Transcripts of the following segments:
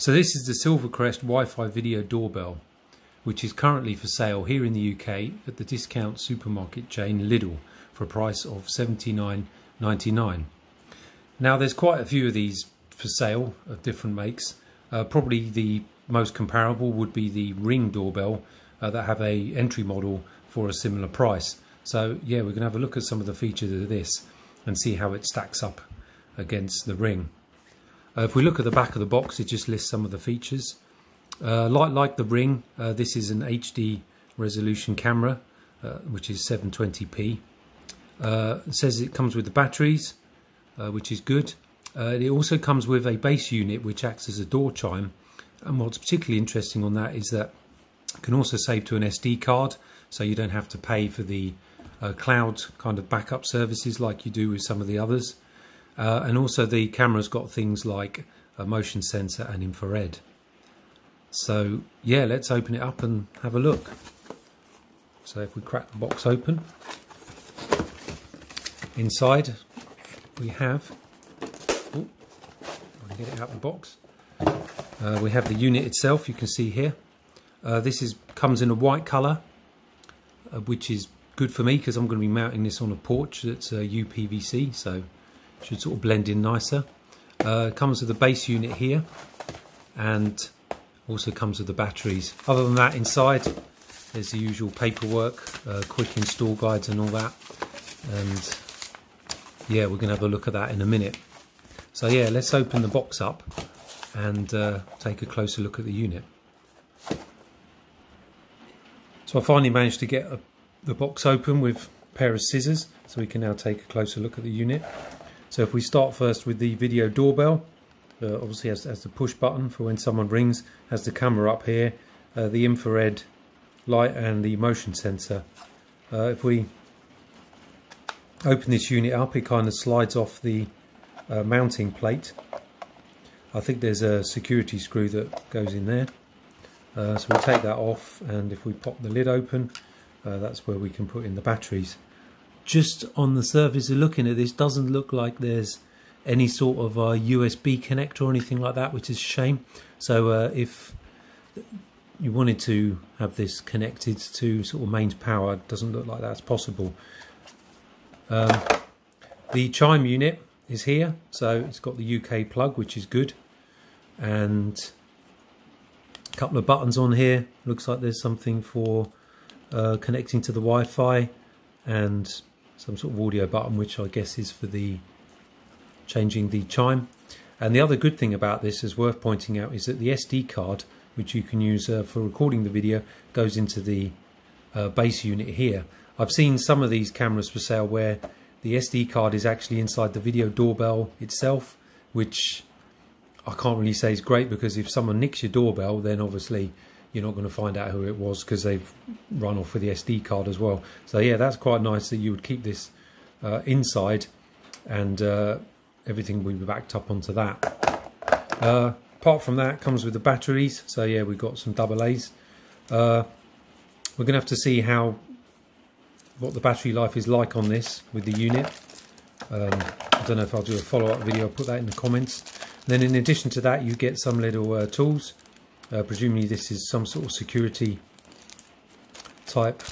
So this is the Silvercrest Wi-Fi video doorbell, which is currently for sale here in the UK at the discount supermarket chain Lidl for a price of $79.99. Now there's quite a few of these for sale of different makes. Uh, probably the most comparable would be the Ring doorbell uh, that have a entry model for a similar price. So yeah, we're going to have a look at some of the features of this and see how it stacks up against the Ring. Uh, if we look at the back of the box, it just lists some of the features. Uh, like, like the Ring, uh, this is an HD resolution camera, uh, which is 720p. Uh, it says it comes with the batteries, uh, which is good. it also comes with a base unit, which acts as a door chime. And what's particularly interesting on that is that it can also save to an SD card, so you don't have to pay for the cloud kind of backup services like you do with some of the others. Uh, and also the camera's got things like a motion sensor and infrared. So yeah, let's open it up and have a look. So if we crack the box open, inside we have, oh, get it out of the box. Uh, we have the unit itself, you can see here. Uh, this is comes in a white colour, uh, which is good for me because I'm going to be mounting this on a porch that's UPVC, so should sort of blend in nicer. Uh, comes with a base unit here and also comes with the batteries. Other than that, inside there's the usual paperwork, uh, quick install guides and all that. And yeah, we're going to have a look at that in a minute. So yeah, let's open the box up and uh, take a closer look at the unit. So I finally managed to get a, the box open with a pair of scissors so we can now take a closer look at the unit. So if we start first with the video doorbell, uh, obviously has, has, the push button for when someone rings, has the camera up here, uh, the infrared light and the motion sensor. Uh, if we open this unit up, it kind of slides off the uh, mounting plate. I think there's a security screw that goes in there. Uh, so we'll take that off and if we pop the lid open, uh, that's where we can put in the batteries just on the surface of looking at this doesn't look like there's any sort of a USB connector or anything like that, which is a shame. So uh, if you wanted to have this connected to sort of mains power, it doesn't look like that's possible. Um, the chime unit is here, so it's got the UK plug, which is good, and a couple of buttons on here. Looks like there's something for uh, connecting to the Wi-Fi and some sort of audio button which I guess is for the changing the chime. And the other good thing about this is worth pointing out is that the SD card which you can use uh, for recording the video goes into the uh, base unit here. I've seen some of these cameras for sale where the SD card is actually inside the video doorbell itself which I can't really say is great because if someone nicks your doorbell then obviously you're not going to find out who it was because they've run off with the SD card as well. So yeah, that's quite nice that you would keep this uh, inside and uh, everything will be backed up onto that. Uh, apart from that, comes with the batteries. So yeah, we've got some double A's. Uh, we're going to have to see how what the battery life is like on this with the unit. Um, I don't know if I'll do a follow-up video. I'll put that in the comments. Then in addition to that, you get some little uh, tools. Uh, presumably this is some sort of security type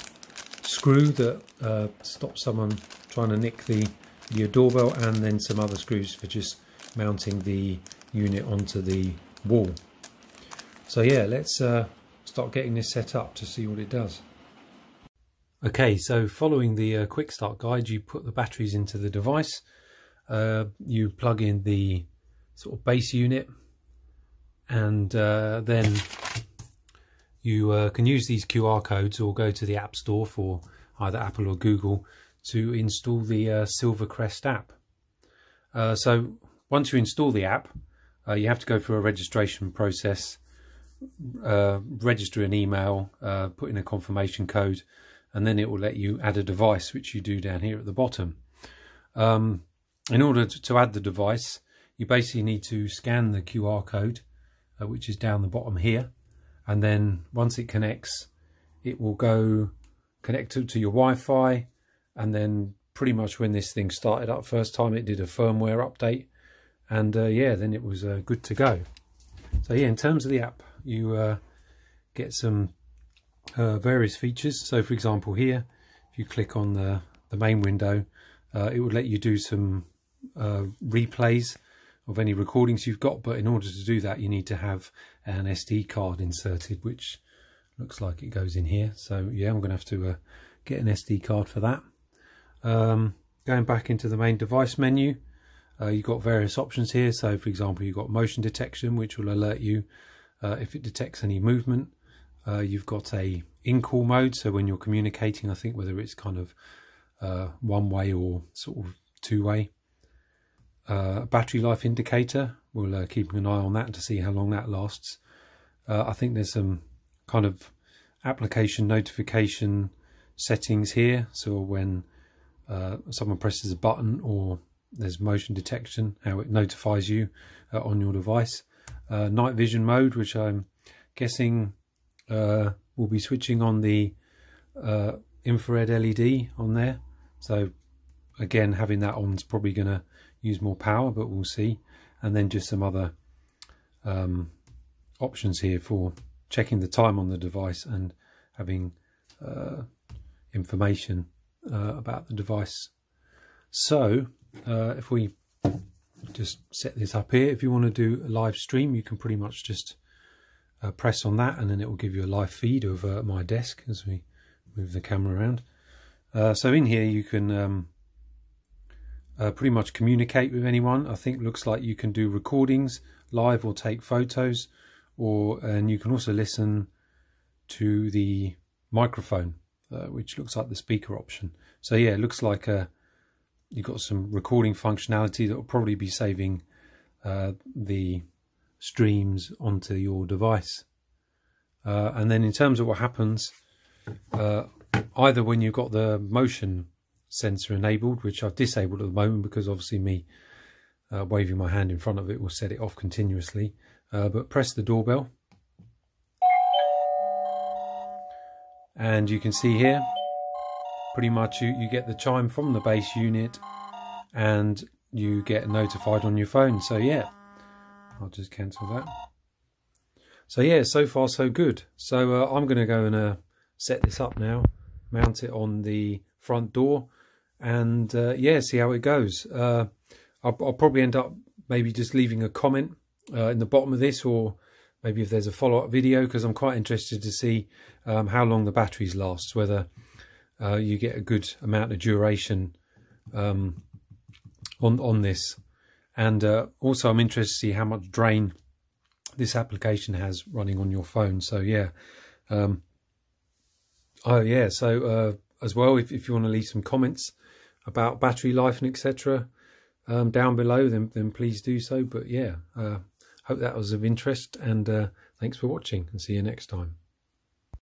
screw that uh, stops someone trying to nick the your doorbell and then some other screws for just mounting the unit onto the wall. So yeah, let's uh, start getting this set up to see what it does. Okay, so following the uh, quick start guide, you put the batteries into the device, uh, you plug in the sort of base unit and uh, then you uh, can use these QR codes or go to the App Store for either Apple or Google to install the uh, Silvercrest app. Uh, so once you install the app, uh, you have to go through a registration process, uh, register an email, put in a confirmation code, and then it will let you add a device, which you do down here at the bottom. Um, in order to, to add the device, you basically need to scan the QR code uh, which is down the bottom here. And then once it connects, it will go connect to, to your Wi-Fi. And then pretty much when this thing started up first time, it did a firmware update. And uh, yeah, then it was uh, good to go. So yeah, in terms of the app, you uh, get some uh, various features. So for example here, if you click on the, the main window, uh, it would let you do some replays of any recordings you've got. But in order to do that, you need to have an SD card inserted, which looks like it goes in here. So yeah, I'm going to have to uh, get an SD card for that. Um, going back into the main device menu, uh, you've got various options here. So for example, you've got motion detection, which will alert you uh, if it detects any movement. Uh, you've got a in-call mode. So when you're communicating, I think whether it's kind of uh, one way or sort of two way. Uh, battery life indicator, we'll uh, keep an eye on that to see how long that lasts. I think there's some kind of application notification settings here. So when uh, someone presses a button or there's motion detection, how it notifies you uh, on your device. Uh, night vision mode, which I'm guessing uh, will be switching on the uh, infrared LED on there. So again, having that on is probably going to use more power, but we'll see. And then just some other um, options here for checking the time on the device and having uh, information uh, about the device. So uh, if we just set this up here, if you want to do a live stream, you can pretty much just uh, press on that and then it will give you a live feed of my desk as we move the camera around. Uh, so in here you can um, uh, pretty much communicate with anyone. I think looks like you can do recordings live or take photos or and you can also listen to the microphone uh, which looks like the speaker option. So yeah, it looks like uh, you've got some recording functionality that will probably be saving uh, the streams onto your device. Uh, and then in terms of what happens, uh, either when you've got the motion sensor enabled, which I've disabled at the moment because obviously me uh, waving my hand in front of it will set it off continuously, but press the doorbell. And you can see here pretty much you, you get the chime from the base unit and you get notified on your phone. So yeah I'll just cancel that. So yeah so far so good. So uh, I'm gonna go and uh, set this up now mount it on the front door and uh, yeah see how it goes uh, I'll, I'll, probably end up maybe just leaving a comment uh, in the bottom of this or maybe if there's a follow-up video because I'm quite interested to see um, how long the batteries last, whether uh, you get a good amount of duration um, on on this, and uh, also I'm interested to see how much drain this application has running on your phone. So yeah, um, oh yeah. So uh, as well, if if you want to leave some comments about battery life and etc. Um, down below, then then please do so. But yeah, uh, Hope that was of interest and uh, thanks for watching and see you next time.